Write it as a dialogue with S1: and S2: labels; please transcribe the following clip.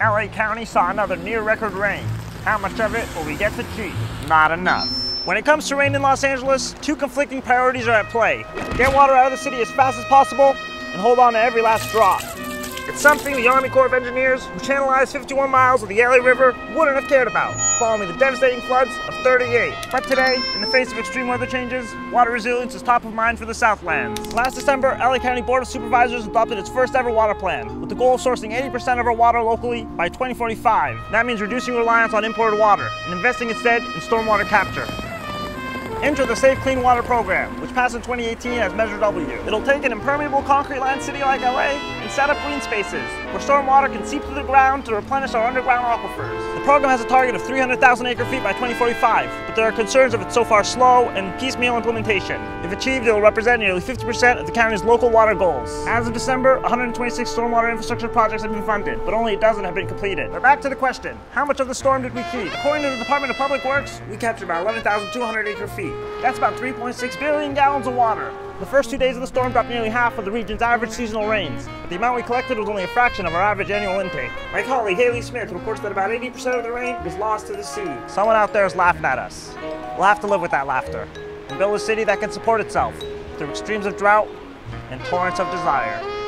S1: LA County saw another near record rain. How much of it will we get to keep? Not enough. When it comes to rain in Los Angeles, two conflicting priorities are at play. Get water out of the city as fast as possible and hold on to every last drop. It's something the Army Corps of Engineers, who channelized 51 miles of the LA River, wouldn't have cared about, following the devastating floods of 38. But today, in the face of extreme weather changes, water resilience is top of mind for the Southlands. Last December, LA County Board of Supervisors adopted its first ever water plan, with the goal of sourcing 80% of our water locally by 2045. That means reducing reliance on imported water and investing instead in stormwater capture. Enter the Safe Clean Water Program, which passed in 2018 as Measure W. It'll take an impermeable concrete-lined city like LA set up green spaces, where stormwater can seep through the ground to replenish our underground aquifers. The program has a target of 300,000 acre-feet by 2045, but there are concerns of its so far slow and piecemeal implementation. If achieved, it will represent nearly 50% of the county's local water goals. As of December, 126 stormwater infrastructure projects have been funded, but only a dozen have been completed. But back to the question, how much of the storm did we keep? According to the Department of Public Works, we captured about 11,200 acre feet. That's about 3.6 billion gallons of water. The first two days of the storm dropped nearly half of the region's average seasonal rains, but the amount we collected was only a fraction of our average annual intake. My colleague Hayley Smith reports that about 80% of the rain was lost to the sea. Someone out there is laughing at us. We'll have to live with that laughter and build a city that can support itself through extremes of drought and torrents of desire.